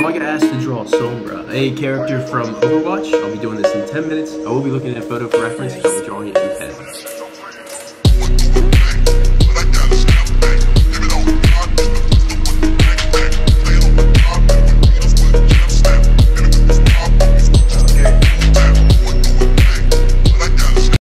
So I get asked to draw Sombra, a character from Overwatch. I'll be doing this in 10 minutes. I will be looking at a photo for reference and I'll be drawing it in pen.